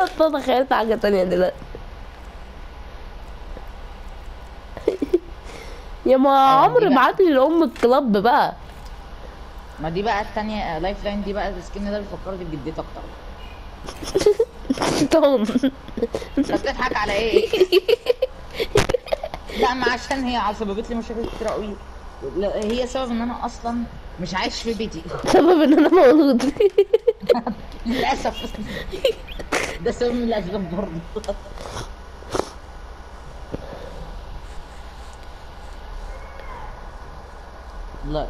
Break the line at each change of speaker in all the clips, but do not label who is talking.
أنا تخيلت حاجة تانية دلوقتي. يا ما عمرو
بقى.
بعت لي لأم الكلاب بقى.
ما دي بقى التانية Lifeline دي بقى السكين ده بيفكرني بجدتي أكتر.
توم.
انت بتضحك على إيه؟ لا ما عشان هي سببت لي مشاكل كتير قوي لا، هي سبب إن أنا أصلا مش عايش في بيتي.
سبب إن أنا مولود.
للأسف. ده من الاسباب برضه لا.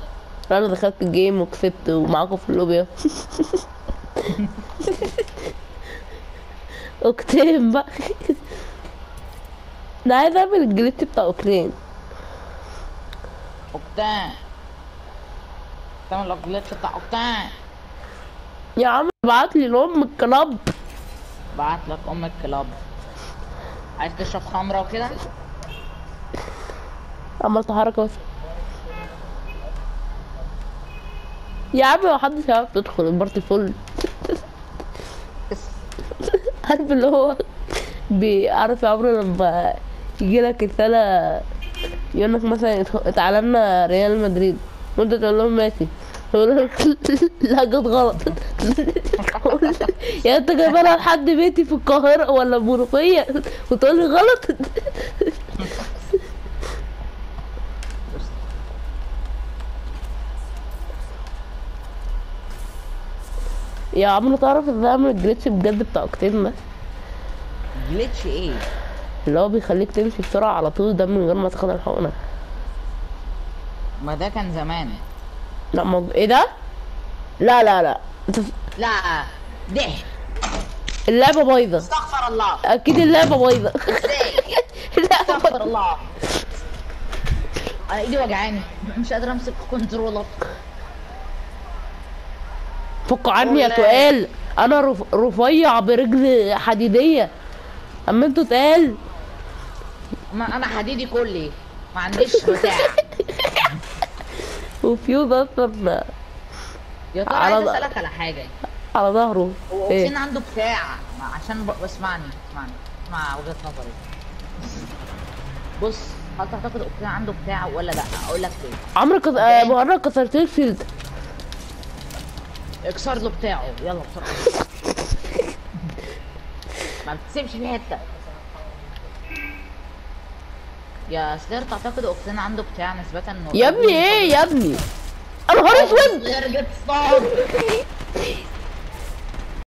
أنا دخلت الجيم وكسبت ومعاكم في اللوبيا. أوكتين بقى. أنا عايز أعمل الجليتش بتاع أوكتين.
اوكتان تعمل الجلتش بتاع اوكتان
يا عم ابعت لي لام الكلاب
بعت لك أم الكلاب. عايز تشرب خمرة وكده؟
عملت حركة بس. يا عم ما حدش عارف يدخل البارتي فل عارف اللي هو بيعرف يا عمرو لما يجي لك رسالة يقول لك مثلا تعالى لنا ريال مدريد. وانت تقول لهم ماشي. يقول لك لا جت غلط. يعني أنت جايبها لحد بيتي في القاهرة ولا المنوفية وتقول لي غلط. يا عمرو تعرف إزاي اعمل الجليتش بجد بتاع أوكتين ده؟
جلتش إيه؟
اللي هو بيخليك تمشي بسرعة على طول ده من غير ما تاخد الحقنة.
ما ده كان زمان.
لا ما إيه ده؟ لا لا لا.
لا ده
اللعبة بايظة.
استغفر الله.
أكيد اللعبة بايظة. اللعبة
استغفر. الله. أنا إيدي وجعاني. مش قادر أمسك كنترولر
فكوا عني يا. تقال. أنا رف... رفيع برجل حديدية. أما أنتوا تقال.
ما أنا حديدي كلي ما عنديش بتاع
وفيوز أصلا
يا ترى
على
عايز أسألك على حاجة.
على ظهره.
هو
إيه؟
اوكسين عنده بتاع. عشان ب... اسمعني اسمعني. اسمع وجهة نظري. بص هل تعتقد اوكسين عنده بتاع ولا لأ؟ أقول لك ليه.
عمرو كس... آه، مرة كسرت لي الشيلد
اكسر له بتاعه. يلا بسرعة. ما بتسيبش في حتة. يا سلير تعتقد اوكسين عنده بتاع نسبة إنه
يا ابني إيه يا ابني؟ أنا نهار اسود
سلير جت صعب